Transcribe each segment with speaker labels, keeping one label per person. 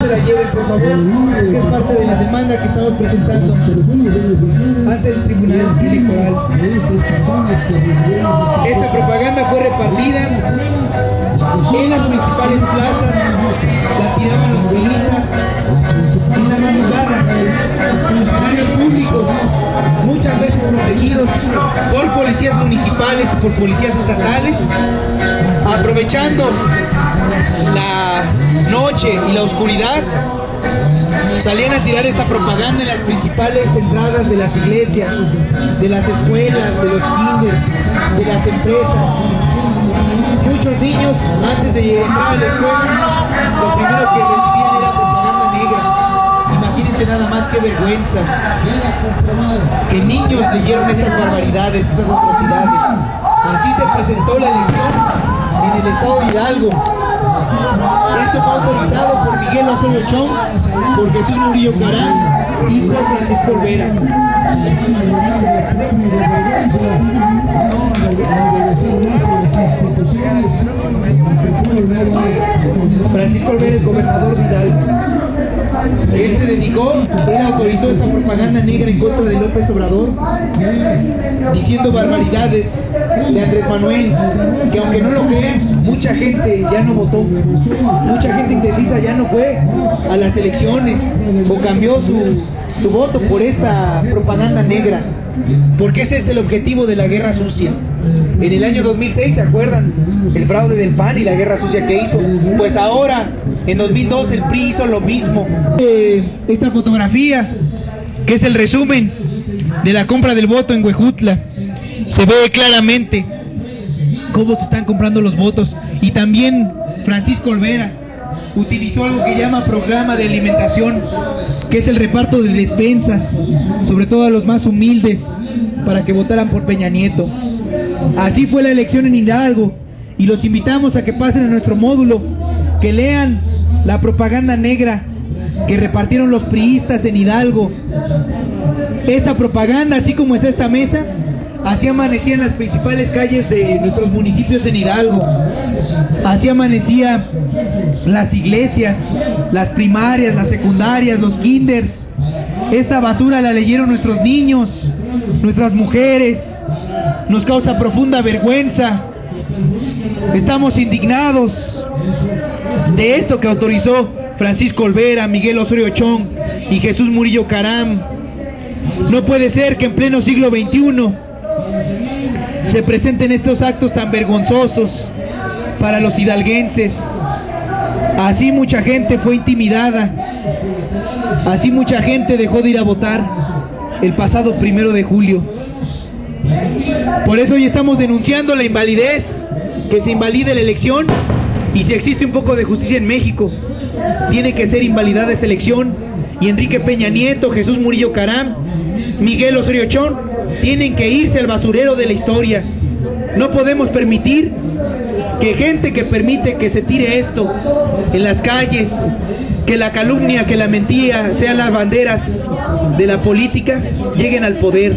Speaker 1: que es parte de la demanda que estamos presentando ante el Tribunal Electoral. Esta propaganda fue repartida en las principales plazas, la tiraban los periodistas, en la funcionarios públicos, muchas veces protegidos por policías municipales y por policías estatales, aprovechando y la oscuridad, salían a tirar esta propaganda en las principales entradas de las iglesias, de las escuelas, de los kinders, de las empresas. Muchos niños, antes de entrar a la escuela, lo primero que recibían era propaganda negra. Imagínense nada más que vergüenza que niños leyeron estas barbaridades, estas atrocidades. Así se presentó la elección en el estado de Hidalgo. Esto fue autorizado por Miguel Osorio Chong, por Jesús Murillo Carán y por Francisco Olvera. Francisco Olvera es gobernador Hidalgo. Él se dedicó, él autorizó esta propaganda negra en contra de López Obrador, diciendo barbaridades de Andrés Manuel, que aunque no lo crean, mucha gente ya no votó, mucha gente indecisa ya no fue a las elecciones o cambió su, su voto por esta propaganda negra, porque ese es el objetivo de la guerra sucia. En el año 2006, ¿se acuerdan? El fraude del PAN y la guerra sucia que hizo. Pues ahora, en 2002, el PRI hizo lo mismo. Eh, esta fotografía, que es el resumen de la compra del voto en Huejutla, se ve claramente cómo se están comprando los votos. Y también Francisco Olvera utilizó algo que llama programa de alimentación, que es el reparto de despensas, sobre todo a los más humildes, para que votaran por Peña Nieto. Así fue la elección en Hidalgo y los invitamos a que pasen a nuestro módulo, que lean la propaganda negra que repartieron los priistas en Hidalgo. Esta propaganda, así como está esta mesa, así amanecía en las principales calles de nuestros municipios en Hidalgo. Así amanecía las iglesias, las primarias, las secundarias, los kinders. Esta basura la leyeron nuestros niños, nuestras mujeres. Nos causa profunda vergüenza. Estamos indignados de esto que autorizó Francisco Olvera, Miguel Osorio Chong y Jesús Murillo Caram. No puede ser que en pleno siglo XXI se presenten estos actos tan vergonzosos para los hidalguenses. Así mucha gente fue intimidada. Así mucha gente dejó de ir a votar el pasado primero de julio. Por eso hoy estamos denunciando la invalidez, que se invalide la elección y si existe un poco de justicia en México, tiene que ser invalidada esta elección y Enrique Peña Nieto, Jesús Murillo Caram, Miguel Osorio Chón, tienen que irse al basurero de la historia. No podemos permitir que gente que permite que se tire esto en las calles, que la calumnia, que la mentira sean las banderas de la política, lleguen al poder.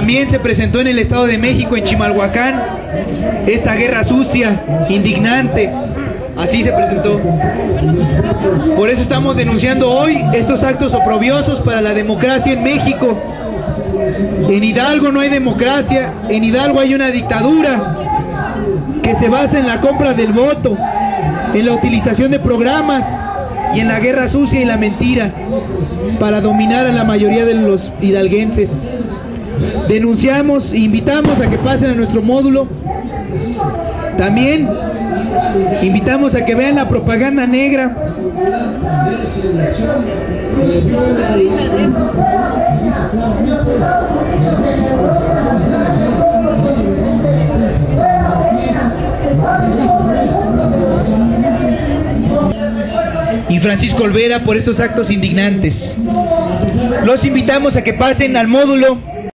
Speaker 1: También se presentó en el Estado de México, en Chimalhuacán, esta guerra sucia, indignante. Así se presentó. Por eso estamos denunciando hoy estos actos oprobiosos para la democracia en México. En Hidalgo no hay democracia, en Hidalgo hay una dictadura que se basa en la compra del voto, en la utilización de programas y en la guerra sucia y la mentira para dominar a la mayoría de los hidalguenses. Denunciamos e invitamos a que pasen a nuestro módulo. También invitamos a que vean la propaganda negra. y Francisco Olvera por estos actos indignantes. Los invitamos a que pasen al módulo